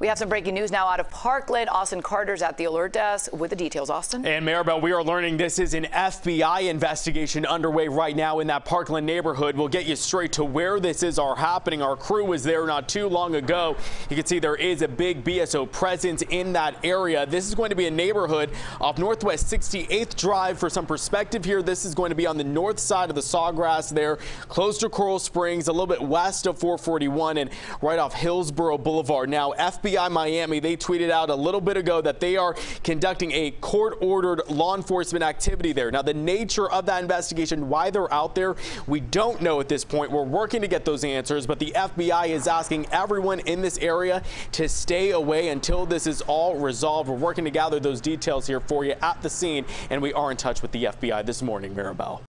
We have some breaking news now out of Parkland. Austin Carter's at the alert desk with the details. Austin. And Maribel, we are learning this is an FBI investigation underway right now in that Parkland neighborhood. We'll get you straight to where this is are happening. Our crew was there not too long ago. You can see there is a big BSO presence in that area. This is going to be a neighborhood off Northwest 68th Drive. For some perspective here, this is going to be on the north side of the Sawgrass there, close to Coral Springs, a little bit west of 441 and right off Hillsboro Boulevard. Now, FBI Miami, they tweeted out a little bit ago that they are conducting a court-ordered law enforcement activity there. Now, the nature of that investigation, why they're out there, we don't know at this point. We're working to get those answers, but the FBI is asking everyone in this area to stay away until this is all resolved. We're working to gather those details here for you at the scene, and we are in touch with the FBI this morning, Maribel.